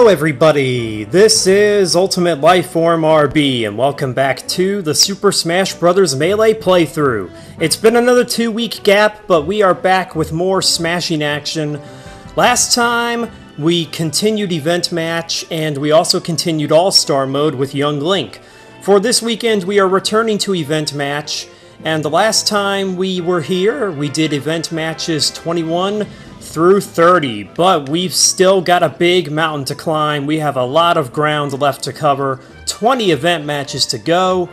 Hello everybody, this is Ultimate Lifeform RB and welcome back to the Super Smash Bros. Melee playthrough. It's been another two week gap, but we are back with more smashing action. Last time we continued Event Match and we also continued All-Star Mode with Young Link. For this weekend we are returning to Event Match and the last time we were here we did Event Matches 21 through 30, but we've still got a big mountain to climb. We have a lot of ground left to cover, 20 event matches to go,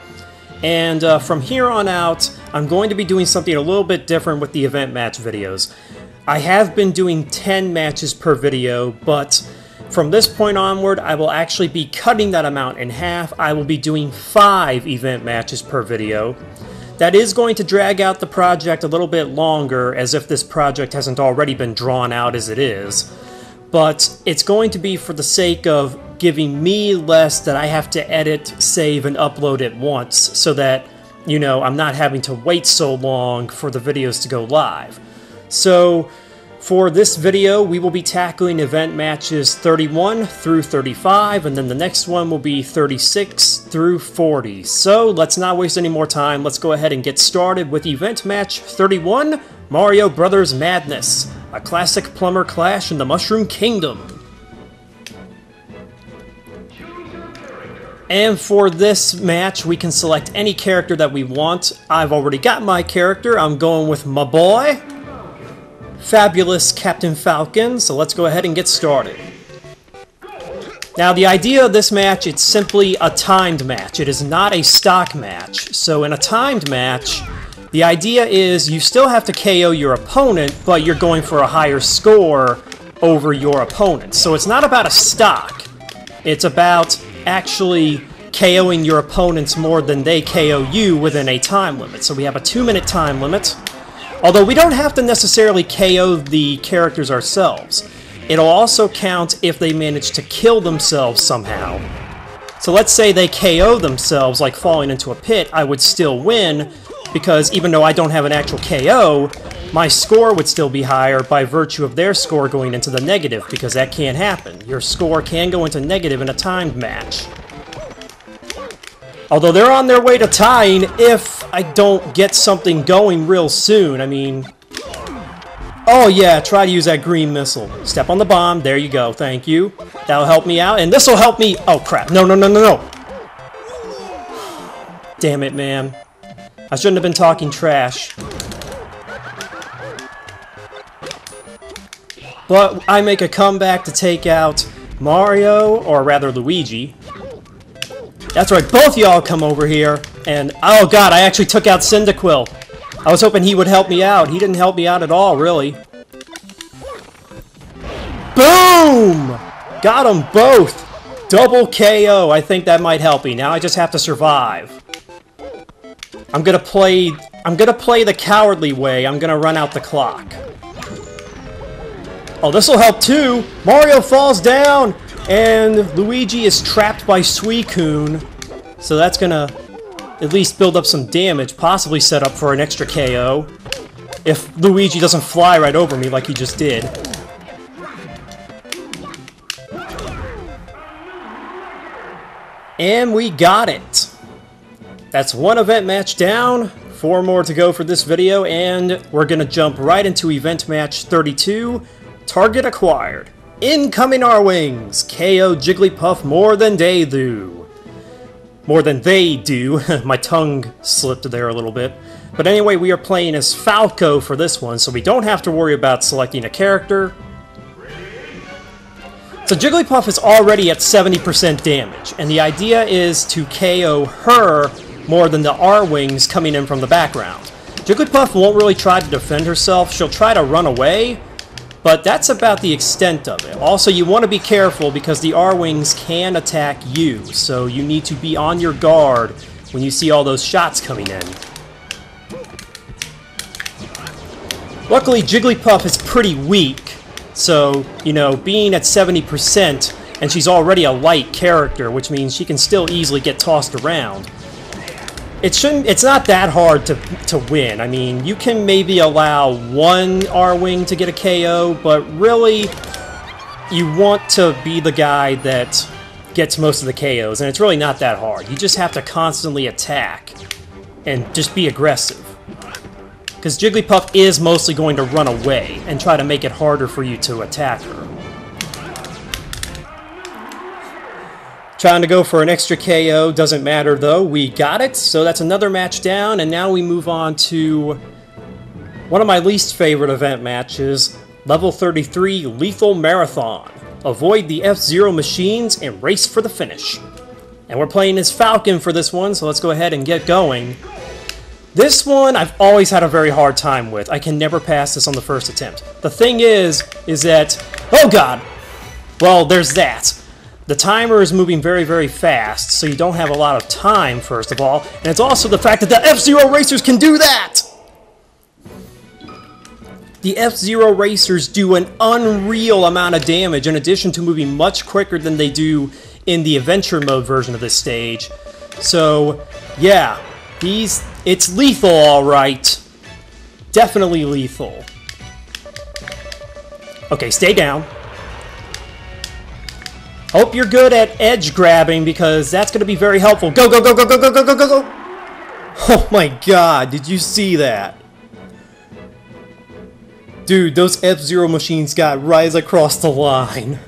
and uh, from here on out, I'm going to be doing something a little bit different with the event match videos. I have been doing 10 matches per video, but from this point onward, I will actually be cutting that amount in half. I will be doing 5 event matches per video. That is going to drag out the project a little bit longer, as if this project hasn't already been drawn out as it is. But it's going to be for the sake of giving me less that I have to edit, save, and upload at once, so that, you know, I'm not having to wait so long for the videos to go live. So, for this video, we will be tackling event matches 31 through 35, and then the next one will be 36 through 40. So let's not waste any more time. Let's go ahead and get started with event match 31, Mario Brothers Madness, a classic plumber clash in the Mushroom Kingdom. And for this match, we can select any character that we want. I've already got my character. I'm going with my boy, fabulous Captain Falcon, so let's go ahead and get started. Now, the idea of this match, it's simply a timed match. It is not a stock match. So in a timed match, the idea is you still have to KO your opponent, but you're going for a higher score over your opponent. So it's not about a stock. It's about actually KOing your opponents more than they KO you within a time limit. So we have a two-minute time limit. Although we don't have to necessarily KO the characters ourselves. It'll also count if they manage to kill themselves somehow. So let's say they KO themselves, like falling into a pit, I would still win, because even though I don't have an actual KO, my score would still be higher by virtue of their score going into the negative, because that can't happen. Your score can go into negative in a timed match. Although they're on their way to tying if I don't get something going real soon. I mean... Oh yeah, try to use that green missile. Step on the bomb. There you go. Thank you. That'll help me out. And this'll help me... Oh crap. No, no, no, no, no. Damn it, man. I shouldn't have been talking trash. But I make a comeback to take out Mario, or rather Luigi, that's right, both y'all come over here, and oh god, I actually took out Cyndaquil. I was hoping he would help me out. He didn't help me out at all, really. Boom! Got them both! Double KO. I think that might help me. Now I just have to survive. I'm gonna play... I'm gonna play the cowardly way. I'm gonna run out the clock. Oh, this'll help too! Mario falls down! And Luigi is trapped by Suicune, so that's gonna at least build up some damage, possibly set up for an extra KO. If Luigi doesn't fly right over me like he just did. And we got it! That's one event match down, four more to go for this video, and we're gonna jump right into event match 32, Target Acquired. Incoming Arwings! KO Jigglypuff more than do. More than they do. My tongue slipped there a little bit. But anyway, we are playing as Falco for this one, so we don't have to worry about selecting a character. So Jigglypuff is already at 70% damage, and the idea is to KO her more than the Arwings coming in from the background. Jigglypuff won't really try to defend herself, she'll try to run away, but that's about the extent of it. Also, you want to be careful because the Arwings can attack you, so you need to be on your guard when you see all those shots coming in. Luckily, Jigglypuff is pretty weak, so, you know, being at 70%, and she's already a light character, which means she can still easily get tossed around it shouldn't it's not that hard to to win. I mean, you can maybe allow one Arwing to get a KO, but really you want to be the guy that gets most of the KOs, and it's really not that hard. You just have to constantly attack and just be aggressive. Because Jigglypuff is mostly going to run away and try to make it harder for you to attack her. Trying to go for an extra KO doesn't matter though. We got it, so that's another match down, and now we move on to one of my least favorite event matches, Level 33 Lethal Marathon. Avoid the F-Zero machines and race for the finish. And we're playing as Falcon for this one, so let's go ahead and get going. This one I've always had a very hard time with. I can never pass this on the first attempt. The thing is, is that... Oh god! Well, there's that. The timer is moving very, very fast, so you don't have a lot of time, first of all. And it's also the fact that the F-Zero Racers can do that! The F-Zero Racers do an unreal amount of damage in addition to moving much quicker than they do in the Adventure Mode version of this stage. So, yeah, these... It's lethal, alright. Definitely lethal. Okay, stay down. Hope you're good at edge grabbing because that's going to be very helpful. Go, go, go, go, go, go, go, go, go, go! Oh my god, did you see that? Dude, those F-Zero machines got right across the line.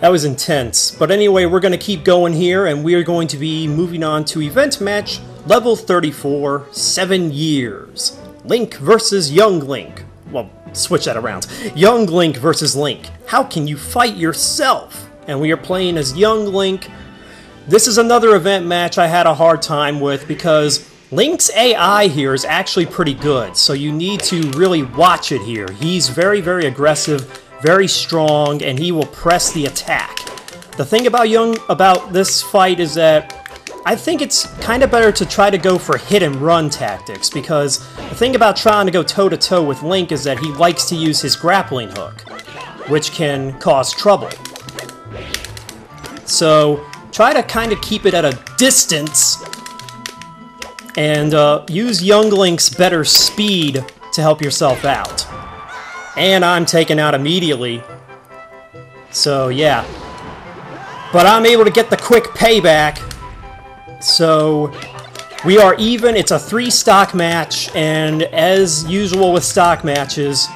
That was intense. But anyway, we're going to keep going here, and we are going to be moving on to event match level 34, 7 years. Link versus Young Link. Well, switch that around. Young Link versus Link. How can you fight yourself? And we are playing as Young Link. This is another event match I had a hard time with because Link's AI here is actually pretty good, so you need to really watch it here. He's very, very aggressive, very strong, and he will press the attack. The thing about Young about this fight is that I think it's kind of better to try to go for hit and run tactics because the thing about trying to go toe to toe with Link is that he likes to use his grappling hook, which can cause trouble. So try to kind of keep it at a distance and uh, use Young Link's better speed to help yourself out. And I'm taken out immediately. So yeah. But I'm able to get the quick payback. So we are even. It's a three stock match, and as usual with stock matches,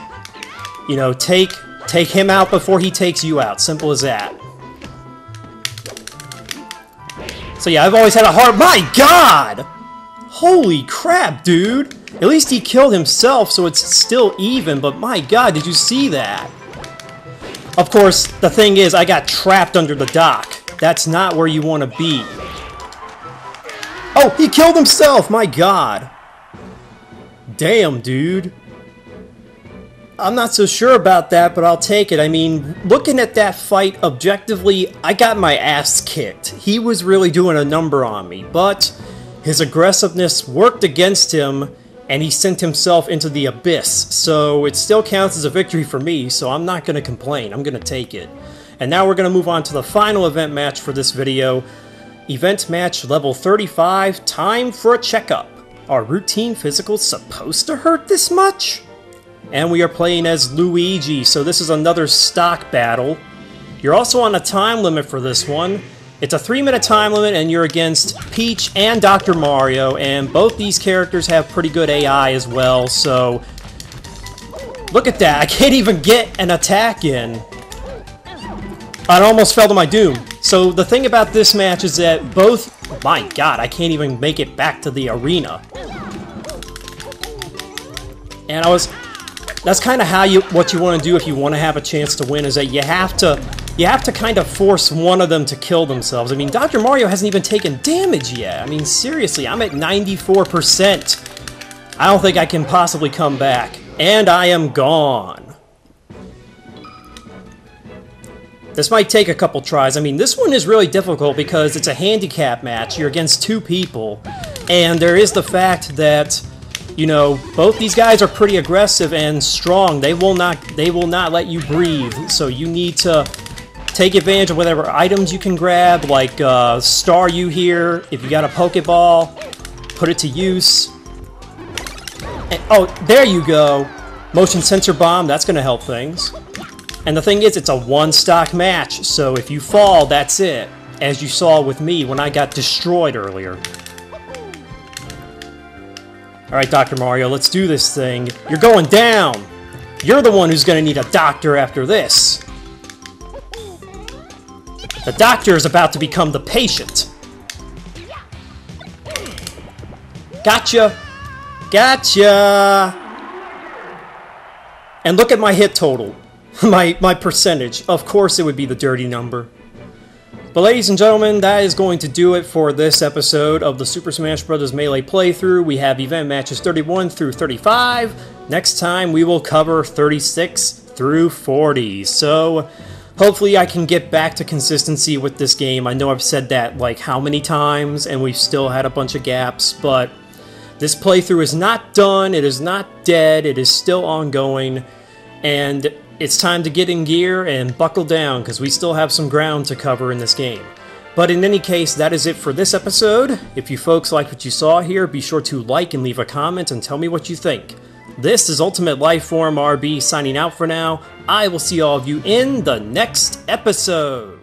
you know, take take him out before he takes you out. Simple as that. So yeah, I've always had a heart- My god! Holy crap, dude! At least he killed himself, so it's still even, but my god, did you see that? Of course, the thing is, I got trapped under the dock. That's not where you want to be. Oh, he killed himself! My god! Damn, dude. I'm not so sure about that, but I'll take it. I mean, looking at that fight objectively, I got my ass kicked. He was really doing a number on me, but his aggressiveness worked against him, and he sent himself into the abyss. So it still counts as a victory for me, so I'm not going to complain. I'm going to take it. And now we're going to move on to the final event match for this video. Event match level 35, time for a checkup. Are routine physicals supposed to hurt this much? And we are playing as Luigi, so this is another stock battle. You're also on a time limit for this one. It's a three minute time limit and you're against Peach and Dr. Mario, and both these characters have pretty good AI as well, so... Look at that, I can't even get an attack in. I almost fell to my doom. So the thing about this match is that both... My god, I can't even make it back to the arena. And I was that's kind of how you what you want to do if you want to have a chance to win is that you have to you have to kind of force one of them to kill themselves. I mean, Dr. Mario hasn't even taken damage yet. I mean, seriously, I'm at 94%. I don't think I can possibly come back. And I am gone. This might take a couple tries. I mean, this one is really difficult because it's a handicap match. You're against two people. And there is the fact that you know, both these guys are pretty aggressive and strong. They will not they will not let you breathe. So you need to take advantage of whatever items you can grab, like uh, Star You here. If you got a Pokeball, put it to use. And, oh, there you go. Motion sensor bomb, that's going to help things. And the thing is, it's a one stock match, so if you fall, that's it. As you saw with me when I got destroyed earlier. Alright, Dr. Mario, let's do this thing. You're going down! You're the one who's gonna need a doctor after this. The doctor is about to become the patient. Gotcha! Gotcha! And look at my hit total. my, my percentage. Of course it would be the dirty number. But ladies and gentlemen, that is going to do it for this episode of the Super Smash Bros. Melee playthrough. We have event matches 31 through 35. Next time we will cover 36 through 40. So hopefully I can get back to consistency with this game. I know I've said that like how many times and we've still had a bunch of gaps, but this playthrough is not done, it is not dead, it is still ongoing, and it's time to get in gear and buckle down because we still have some ground to cover in this game. But in any case, that is it for this episode. If you folks like what you saw here, be sure to like and leave a comment and tell me what you think. This is Ultimate Lifeform RB signing out for now. I will see all of you in the next episode.